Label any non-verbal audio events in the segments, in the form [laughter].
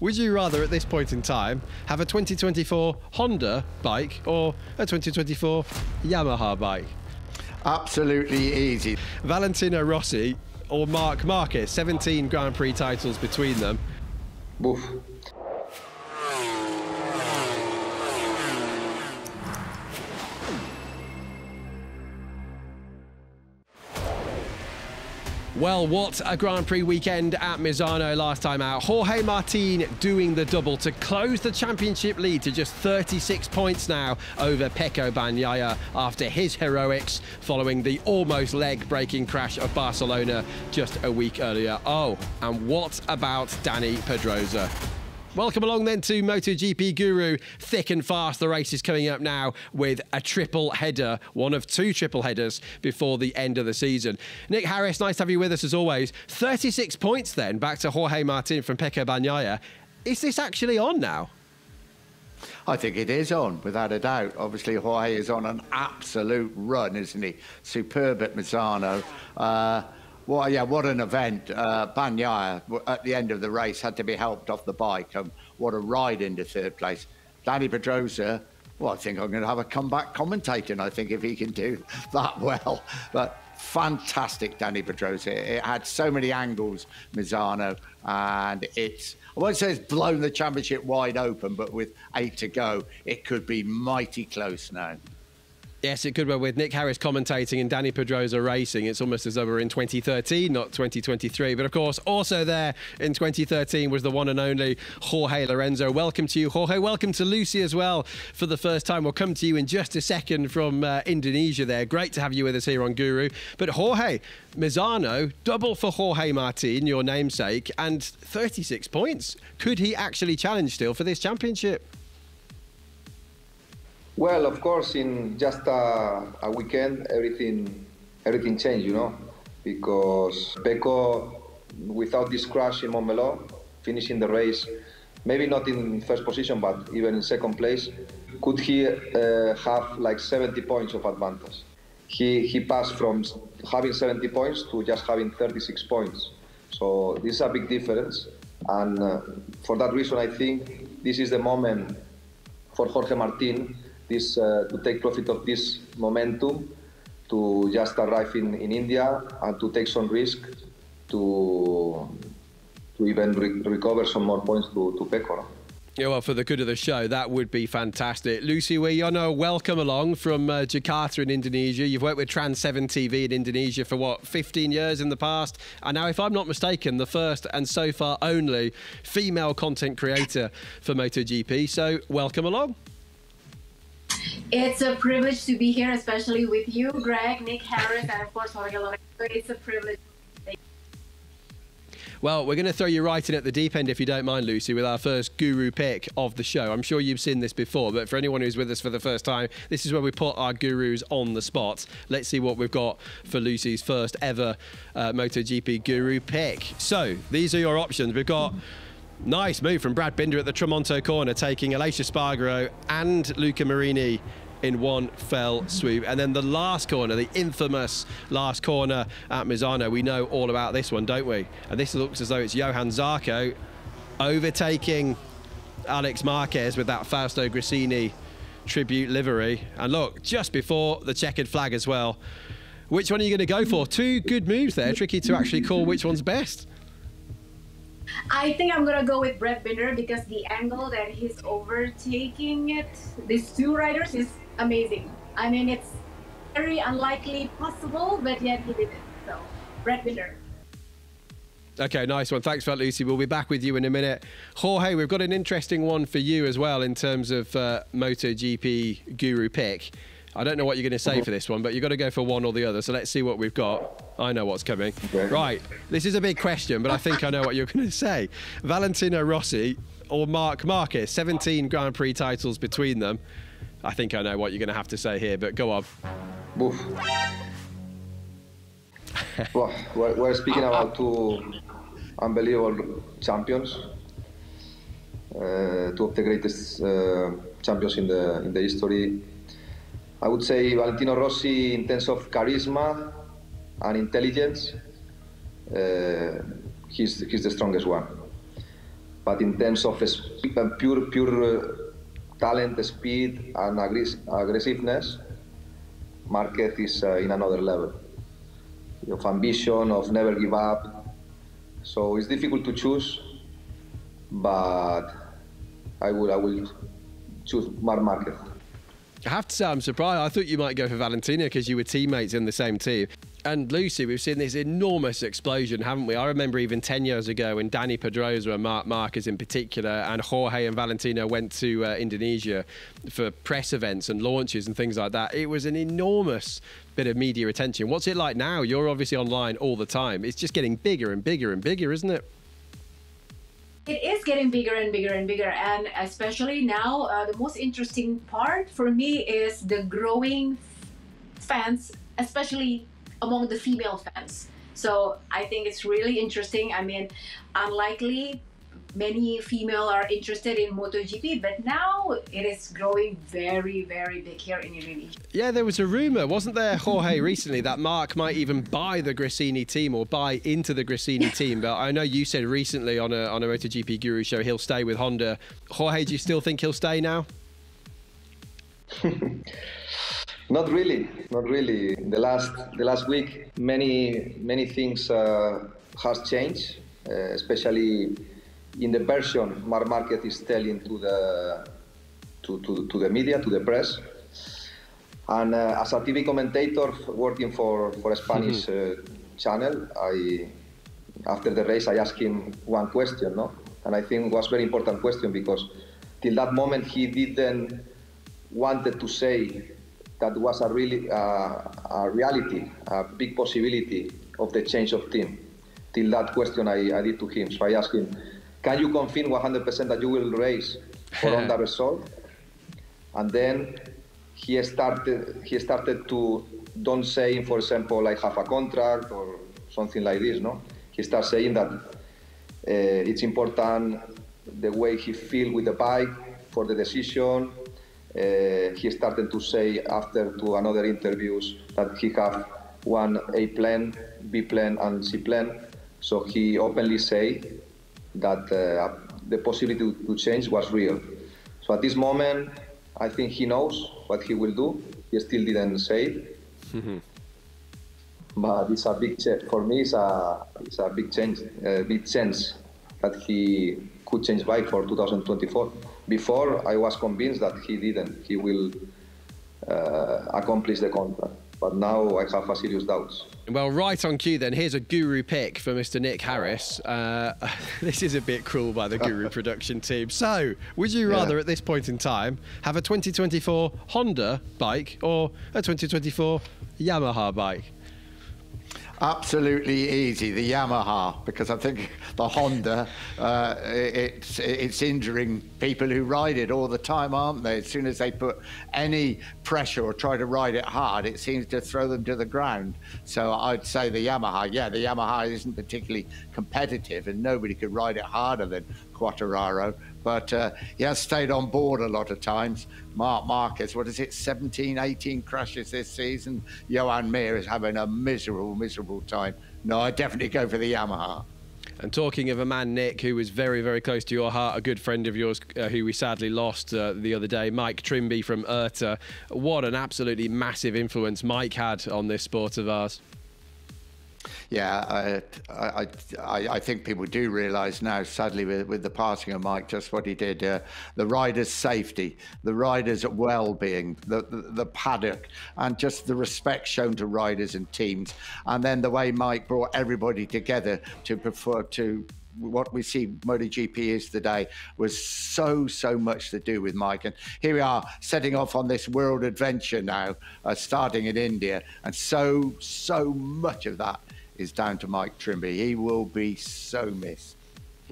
Would you rather, at this point in time, have a 2024 Honda bike or a 2024 Yamaha bike? Absolutely easy. Valentino Rossi or Marc Marquez, 17 Grand Prix titles between them. Oof. Well, what a Grand Prix weekend at Misano last time out. Jorge Martin doing the double to close the championship lead to just 36 points now over Pecco Bagnaia after his heroics following the almost leg-breaking crash of Barcelona just a week earlier. Oh, and what about Dani Pedrosa? Welcome along then to MotoGP Guru. Thick and fast, the race is coming up now with a triple header, one of two triple headers before the end of the season. Nick Harris, nice to have you with us as always. 36 points then, back to Jorge Martin from Pecco Bagnaia. Is this actually on now? I think it is on, without a doubt. Obviously, Jorge is on an absolute run, isn't he? Superb at Misano. Uh, well, yeah, what an event. Uh, Bagnaia, at the end of the race, had to be helped off the bike. Um, what a ride into third place. Dani Pedrosa, well, I think I'm going to have a comeback commentating, I think, if he can do [laughs] that well. But fantastic, Dani Pedrosa. It had so many angles, Misano, and it's, I won't say it's blown the championship wide open, but with eight to go, it could be mighty close now. Yes, it could be with Nick Harris commentating and Dani Pedrosa racing. It's almost as though we're in 2013, not 2023. But of course, also there in 2013 was the one and only Jorge Lorenzo. Welcome to you, Jorge. Welcome to Lucy as well for the first time. We'll come to you in just a second from uh, Indonesia there. Great to have you with us here on Guru. But Jorge, Misano, double for Jorge Martin, your namesake, and 36 points. Could he actually challenge still for this championship? Well, of course, in just a, a weekend, everything everything changed, you know, because Pecco, without this crash in Montmeló, finishing the race, maybe not in first position, but even in second place, could he uh, have like 70 points of advantage? He he passed from having 70 points to just having 36 points. So this is a big difference, and uh, for that reason, I think this is the moment for Jorge Martin this uh, to take profit of this momentum to just arrive in, in India and to take some risk to to even re recover some more points to, to Pecco. Yeah, well, for the good of the show, that would be fantastic. Lucy know, welcome along from uh, Jakarta in Indonesia. You've worked with Trans 7 TV in Indonesia for what, 15 years in the past? And now, if I'm not mistaken, the first and so far only female content creator for MotoGP. So, welcome along. It's a privilege to be here, especially with you, Greg, Nick Harris, and of course Jorge Lorenzo. It's a privilege. Well, we're going to throw you right in at the deep end, if you don't mind, Lucy, with our first guru pick of the show. I'm sure you've seen this before, but for anyone who's with us for the first time, this is where we put our gurus on the spot. Let's see what we've got for Lucy's first ever uh, MotoGP guru pick. So, these are your options. We've got. Nice move from Brad Binder at the Tramonto corner, taking Aleix Espargaro and Luca Marini in one fell swoop. And then the last corner, the infamous last corner at Misano. We know all about this one, don't we? And this looks as though it's Johann Zarco overtaking Alex Marquez with that Fausto Gresini tribute livery. And look, just before the checkered flag as well. Which one are you going to go for? Two good moves there. Tricky to actually call which one's best. I think I'm gonna go with Brad Binder because the angle that he's overtaking it, these two riders, is amazing. I mean, it's very unlikely possible, but yet he did it. So, Brad Binder. Okay, nice one. Thanks for that, Lucy. We'll be back with you in a minute. Jorge, we've got an interesting one for you as well in terms of uh, MotoGP guru pick. I don't know what you're going to say for this one, but you've got to go for one or the other. So let's see what we've got. I know what's coming. Okay. Right. This is a big question, but I think I know what you're going to say. Valentino Rossi or Marc Marquez, 17 Grand Prix titles between them. I think I know what you're going to have to say here, but go on. Well, we're, we're speaking about two unbelievable champions, uh, two of the greatest uh, champions in the in the history I would say Valentino Rossi, in terms of charisma and intelligence, uh, he's, he's the strongest one. But in terms of uh, pure, pure talent, speed, and aggress- aggressiveness, Marquez is uh, in another level. Of ambition, of never give up. So it's difficult to choose, but I will, I will choose Marc Marquez. I have to say, I'm surprised. I thought you might go for Valentino because you were teammates in the same team. And Lucy, we've seen this enormous explosion, haven't we? I remember even 10 years ago when Dani Pedrosa and Marc Marquez in particular, and Jorge and Valentino went to uh, Indonesia for press events and launches and things like that. It was an enormous bit of media attention. What's it like now? You're obviously online all the time. It's just getting bigger and bigger and bigger, isn't it? It is getting bigger and bigger and bigger and especially now uh, the most interesting part for me is the growing fans especially among the female fans. So i think it's really interesting. I mean unlikely many female are interested in MotoGP, but now it is growing very, very big here in Indonesia. Yeah, there was a rumor, wasn't there, Jorge, recently that Marc might even buy the Gresini team or buy into the Gresini team. But I know you said recently on a on a MotoGP Guru show he'll stay with Honda. Jorge, do you still think he'll stay now? [laughs] Not really, not really. The last the last week, many many things uh, has changed, uh, especially in the version Marc Marquez is telling to the to, to, to the media, to the press. And uh, as a TV commentator working for, for a Spanish uh, channel, I after the race I asked him one question, no? And I think it was very important question because till that moment he didn't wanted to say that was a really uh, a reality, a big possibility of the change of team. Till that question I, I did to him. So I asked him, can you confirm 100% that you will race for Honda [laughs] Repsol? And then he started he started to don't say, for example, I have a contract or something like this. No, he started saying that uh, it's important the way he feel with the bike for the decision. Uh, he started to say after to another interviews that he have one A plan, B plan, and C plan. So he openly say that uh, the possibility to change was real. So at this moment, I think he knows what he will do. He still didn't say it. Mm-hmm. But it's a big change. For me, it's a, it's a big change, a big chance that he could change bike for 2024. Before, I was convinced that he didn't. He will uh, accomplish the contract but now I have a serious doubts. Well, right on cue then. Here's a guru pick for Mr. Nick Harris. Uh, [laughs] this is a bit cruel by the Guru [laughs] production team. So, would you rather yeah. at this point in time have a 2024 Honda bike or a 2024 Yamaha bike? Absolutely easy, the Yamaha, because I think the Honda, uh, it's, it's injuring people who ride it all the time, aren't they? As soon as they put any pressure or try to ride it hard, it seems to throw them to the ground. So I'd say the Yamaha, yeah, the Yamaha isn't particularly competitive and nobody could ride it harder than Quartararo but uh, he has stayed on board a lot of times. Marc Marquez, what is it, 17, 18 crashes this season? Joan Mir is having a miserable, miserable time. No, I definitely go for the Yamaha. And talking of a man, Nick, who was very, very close to your heart, a good friend of yours uh, who we sadly lost uh, the other day, Mike Trimby from IRTA. What an absolutely massive influence Mike had on this sport of ours. Yeah, I, I, I, think people do realise now, sadly, with, with, the passing of Mike, just what he did. Uh, the riders' safety, the riders' well-being, the, the, the paddock, and just the respect shown to riders and teams, and then the way Mike brought everybody together to prefer to what we see MotoGP is today was so, so much to do with Mike. And here we are setting off on this world adventure now, uh, starting in India. And so, so much of that is down to Mike Trimby. He will be so missed.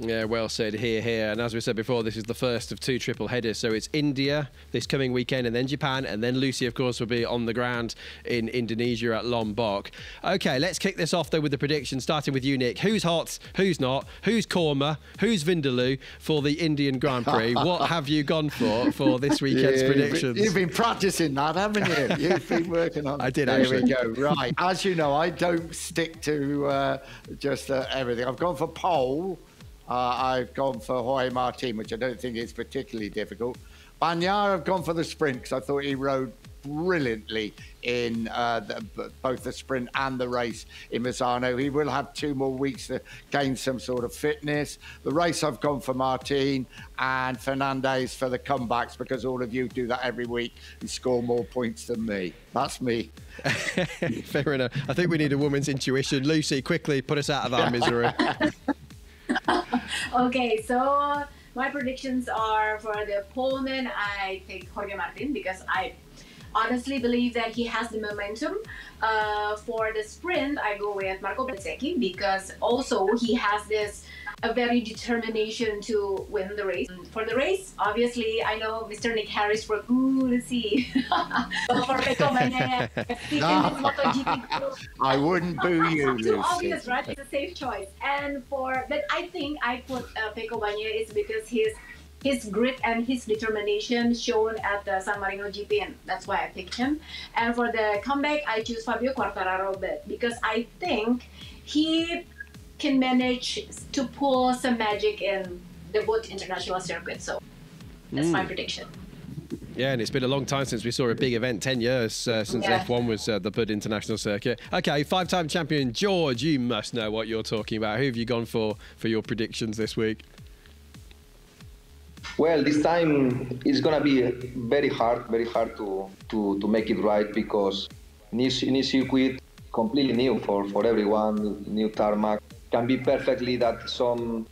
Yeah, well said. Here, here. And as we said before, this is the first of two triple headers. So it's India this coming weekend, and then Japan, and then Lucy, of course, will be on the ground in Indonesia at Lombok. Okay, let's kick this off though with the predictions, starting with you, Nick. Who's hot? Who's not? Who's Korma? Who's Vindaloo for the Indian Grand Prix? [laughs] what have you gone for for this weekend's yeah, predictions? You've been practicing that, haven't you? [laughs] You've been working on. I did. There actually. we go. [laughs] Right. As you know, I don't stick to uh, just uh, everything. I've gone for pole I've gone for Jorge Martin, which I don't think is particularly difficult. Bagnaia, I've gone for the sprint because I thought he rode brilliantly in uh, the, both the sprint and the race in Misano. He will have two more weeks to gain some sort of fitness. The race I've gone for Martin and Fernandez for the comebacks because all of you do that every week and score more points than me. That's me. [laughs] Fair enough. I think we need a woman's intuition. Lucy, quickly put us out of our misery. [laughs] [laughs] okay, so my predictions are for the Pullman, I think Jorge Martin because I honestly believe that he has the momentum. Uh, for the sprint, I go with Marco Bezzecchi because also he has this a very determination to win the race. For the race, obviously, I know Mr. Nick Harris for ooh, let's see. [laughs] for Pecco [laughs] I wouldn't boo [laughs] you. Too obvious, right? It's a safe choice. And for, but I think I put uh, Pecco Bagnaia is because his his grit and his determination shown at the San Marino GP, and that's why I picked him. And for the comeback, I choose Fabio Quartararo because I think he can manage to pull some magic in the Buddh international circuit. So that's mm. my prediction. Yeah, and it's been a long time since we saw a big event 10 years uh, since yeah. F1 was uh, the Buddh International Circuit. Okay, five time champion George, you must know what you're talking about. Who have you gone for for your predictions this week? Well, this time it's gonna be very hard, very hard to to, to make it right because new, new circuit, completely new for, for everyone, new tarmac. Can be perfectly that some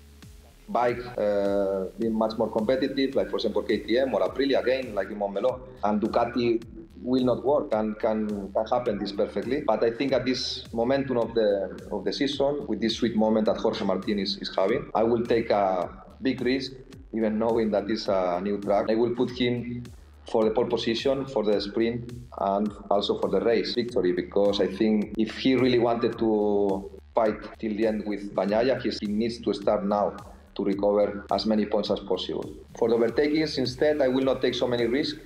bike uh, being much more competitive, like for example KTM or Aprilia again, like in Montmeló, and Ducati will not work and can, can happen this perfectly. But I think at this momentum of the of the season, with this sweet moment that Jorge Martin is, is having, I will take a big risk even knowing that it's a new track. I will put him for the pole position, for the sprint, and also for the race victory because I think if he really wanted to fight till the end with Bagnaia, he needs to start now to recover as many points as possible. For the overtakings, instead, I will not take so many risks.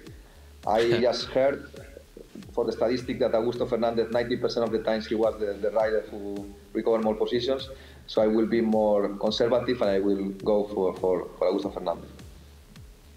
I [laughs] just heard for the statistic that Augusto Fernandez, 90% of the times he was the, the rider who recovered more positions. So I will be more conservative and I will go for, for, for Augusto Fernandez.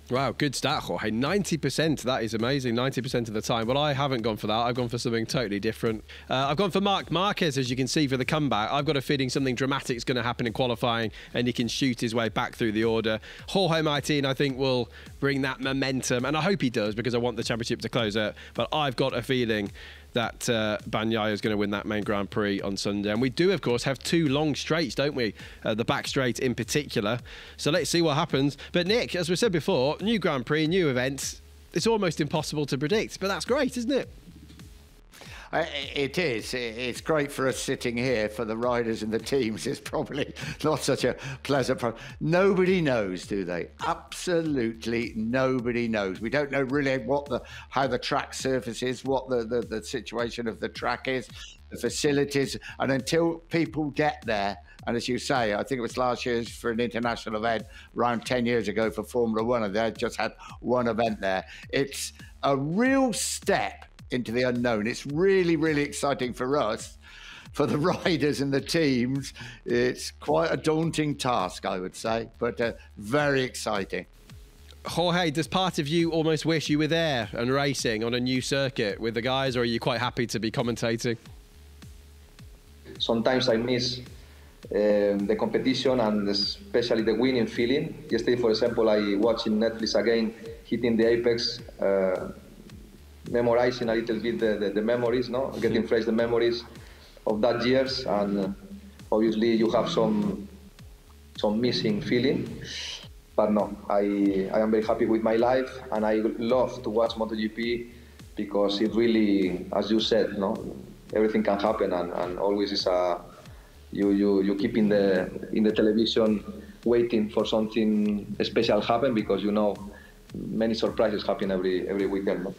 Wow, good stat, Jorge. 90%, that is amazing. 90% of the time. Well, I haven't gone for that. I've gone for something totally different. Uh, I've gone for Marc Marquez, as you can see, for the comeback. I've got a feeling something dramatic is going to happen in qualifying and he can shoot his way back through the order. Jorge Martin, I think, will bring that momentum. And I hope he does because I want the championship to close out. But I've got a feeling that uh, Bagnaia is going to win that main Grand Prix on Sunday. And we do, of course, have two long straights, don't we? Uh, the back straight in particular. So let's see what happens. But Nick, as we said before, new Grand Prix, new events. It's almost impossible to predict, but that's great, isn't it? Uh, it is. It's great for us sitting here. For the riders and the teams, it's probably [laughs] not such a pleasant problem. Nobody knows, do they? Absolutely nobody knows. We don't know really what the how the track surface is, what the, the, the situation of the track is, the facilities, and until people get there. And as you say, I think it was last year for an international event, around 10 years ago for Formula One, and they just had one event there. It's a real step into the unknown. It's really, really exciting for us. For the [laughs] riders and the teams, it's quite a daunting task, I would say, but uh, very exciting. Jorge, does part of you almost wish you were there and racing on a new circuit with the guys, or are you quite happy to be commentating? Sometimes I miss uh, the competition and especially the winning feeling. Yesterday, for example, I watched in Netflix again, hitting the apex. Uh, memorizing a little bit the, the, the memories, no, getting fresh the memories of that years, and uh, obviously you have some some missing feeling. But no, I I am very happy with my life, and I love to watch MotoGP because it really, as you said, no, everything can happen, and, and always is a you you you keep in the in the television waiting for something special happen because you know many surprises happen every every weekend. No?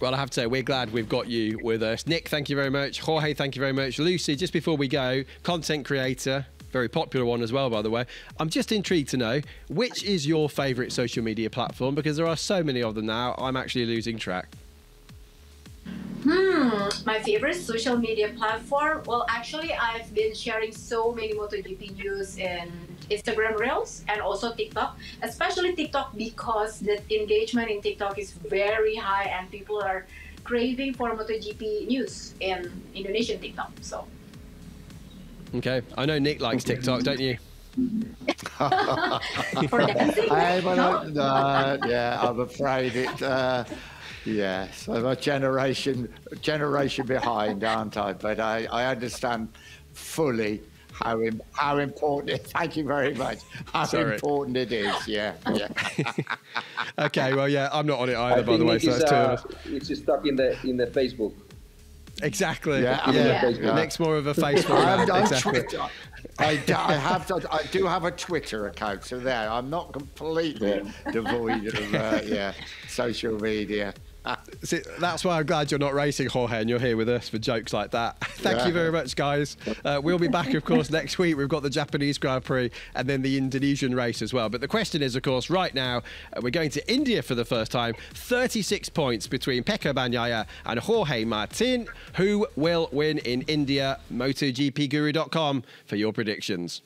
Well, I have to say, we're glad we've got you with us. Nick, thank you very much. Jorge, thank you very much. Lucy, just before we go, content creator, very popular one as well, by the way. I'm just intrigued to know which is your favourite social media platform because there are so many of them now. I'm actually losing track. Hmm, my favorite social media platform. Well, actually, I've been sharing so many MotoGP news in Instagram Reels and also TikTok, especially TikTok because the engagement in TikTok is very high and people are craving for MotoGP news in Indonesian TikTok. So Okay. I know Nick likes TikTok, don't you? [laughs] for dancing, Hey, well, no? uh, yeah, I'm afraid it. Uh, yes, I'm a generation generation behind, aren't I? But I, I understand fully how im- how important. [laughs] Thank you very much. How Sorry. important it is. Yeah, yeah. [laughs] Okay. Well, yeah, I'm not on it I either, by the way. Nick So is, that's two uh, of it's just stuck in the in the Facebook. Exactly. Yeah, Yeah. I'm on Facebook. Nick's more of a Facebook I'm, man. I'm Exactly. Twitter. I, do- I have to, I do have a Twitter account, so there I'm not completely devoid of uh, yeah social media. [laughs] See, that's why I'm glad you're not racing, Jorge, and you're here with us for jokes like that. [laughs] Thank Yeah. you very much, guys. Uh, we'll be back, of course, [laughs] next week. We've got the Japanese Grand Prix and then the Indonesian race as well. But the question is, of course, right now, uh, we're going to India for the first time. 36 points between Pecco Bagnaia and Jorge Martin. Who will win in India? MotoGPGuru.com for your predictions.